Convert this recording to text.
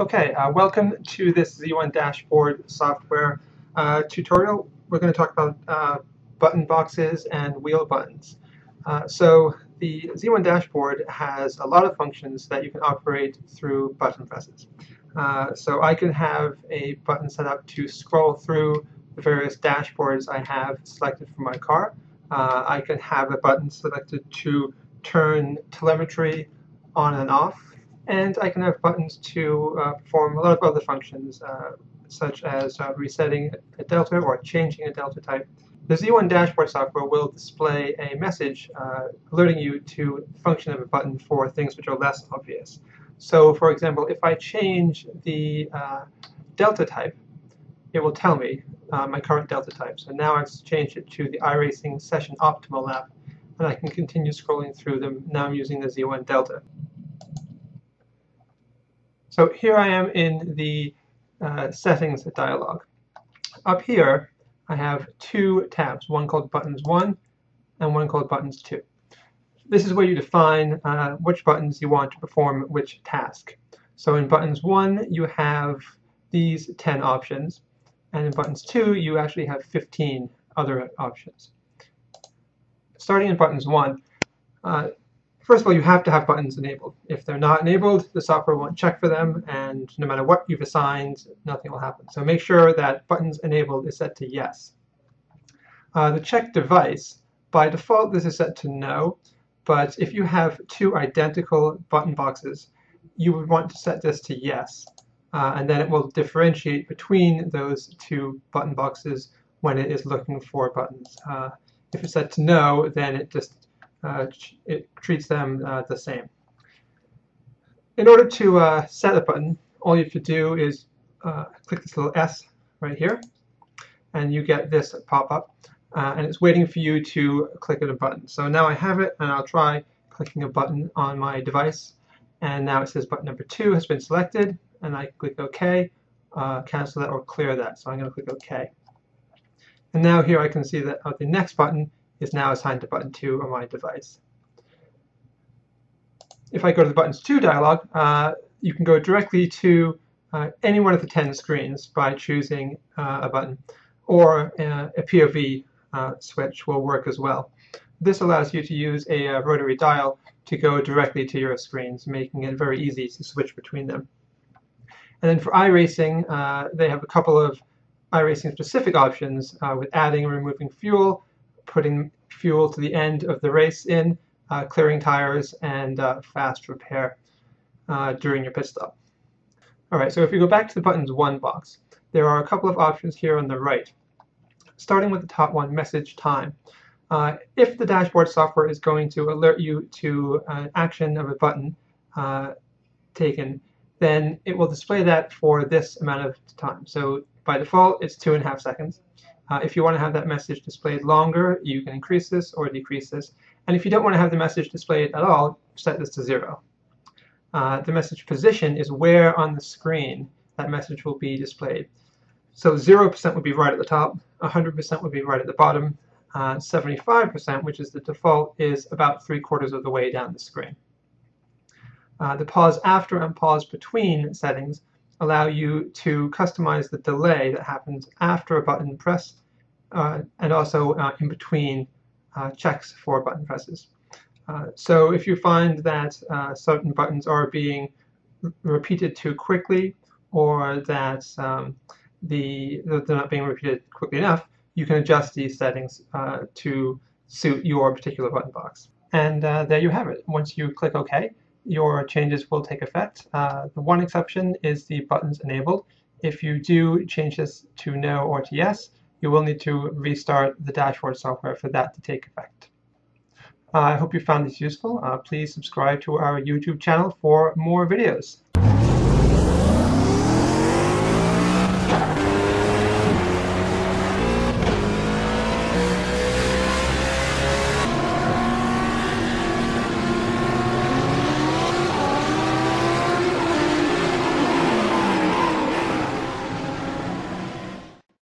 Okay, uh, welcome to this Z1 dashboard software uh, tutorial. We're going to talk about uh, button boxes and wheel buttons. Uh, so the Z1 dashboard has a lot of functions that you can operate through button presses. Uh, so I can have a button set up to scroll through the various dashboards I have selected for my car. Uh, I can have a button selected to turn telemetry on and off and I can have buttons to uh, perform a lot of other functions, uh, such as uh, resetting a delta or changing a delta type. The Z1 dashboard software will display a message uh, alerting you to the function of a button for things which are less obvious. So, for example, if I change the uh, delta type, it will tell me uh, my current delta type. So now I've changed it to the iRacing Session Optimal app, and I can continue scrolling through them. Now I'm using the Z1 Delta. So here I am in the uh, settings dialog. Up here, I have two tabs, one called Buttons 1 and one called Buttons 2. This is where you define uh, which buttons you want to perform which task. So in Buttons 1, you have these 10 options, and in Buttons 2, you actually have 15 other options. Starting in Buttons 1, uh, First of all, you have to have buttons enabled. If they're not enabled, the software won't check for them, and no matter what you've assigned, nothing will happen. So make sure that buttons enabled is set to yes. Uh, the check device, by default, this is set to no, but if you have two identical button boxes, you would want to set this to yes, uh, and then it will differentiate between those two button boxes when it is looking for buttons. Uh, if it's set to no, then it just it treats them uh, the same. In order to uh, set a button, all you have to do is click this little S right here, and you get this pop-up, and it's waiting for you to click on a button. So now I have it, and I'll try clicking a button on my device, and now it says button number two has been selected, and I click OK, uh, cancel that or clear that. So I'm going to click OK. And now here I can see that uh, the next button is now assigned to button 2 on my device. If I go to the buttons 2 dialog, uh, you can go directly to uh, any one of the 10 screens by choosing uh, a button, or uh, a POV uh, switch will work as well. This allows you to use a uh, rotary dial to go directly to your screens, making it very easy to switch between them. And then for iRacing, they have a couple of iRacing specific options with adding and removing fuel, putting fuel to the end of the race in, uh, clearing tires, and uh, fast repair uh, during your pit stop. Alright, so if you go back to the buttons 1 box, there are a couple of options here on the right. Starting with the top one, message time. Uh, if the dashboard software is going to alert you to an action of a button uh, taken, then it will display that for this amount of time. So by default, it's two and a half seconds. Uh, if you want to have that message displayed longer, you can increase this or decrease this. And if you don't want to have the message displayed at all, set this to zero. Uh, the message position is where on the screen that message will be displayed. So 0% would be right at the top, 100% would be right at the bottom, 75%, uh, which is the default, is about three quarters of the way down the screen. Uh, the pause after and pause between settings allow you to customize the delay that happens after a button press uh, and also uh, in between uh, checks for button presses. Uh, so if you find that uh, certain buttons are being repeated too quickly or that um, the, they're not being repeated quickly enough, you can adjust these settings to suit your particular button box. And there you have it. Once you click OK, your changes will take effect. Uh, the one exception is the buttons enabled. If you do change this to no or to yes, you will need to restart the dashboard software for that to take effect. Uh, I hope you found this useful. Uh, please subscribe to our YouTube channel for more videos.